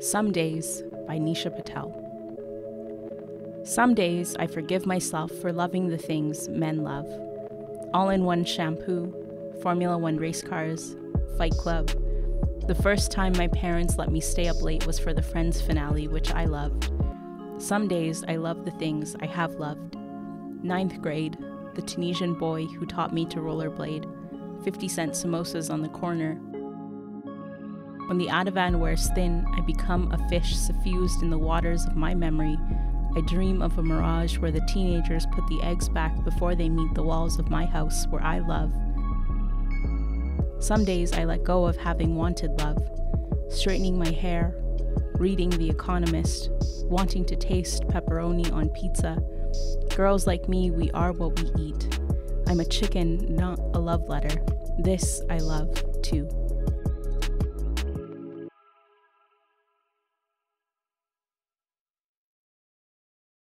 Some Days by Nisha Patel. Some days I forgive myself for loving the things men love all in one shampoo, Formula One race cars, Fight Club. The first time my parents let me stay up late was for the Friends finale, which I loved. Some days I love the things I have loved. Ninth grade, the Tunisian boy who taught me to rollerblade, 50 cent samosas on the corner. When the Ativan wears thin, I become a fish suffused in the waters of my memory. I dream of a mirage where the teenagers put the eggs back before they meet the walls of my house where I love. Some days I let go of having wanted love, straightening my hair, reading The Economist, wanting to taste pepperoni on pizza. Girls like me, we are what we eat. I'm a chicken, not a love letter. This I love too.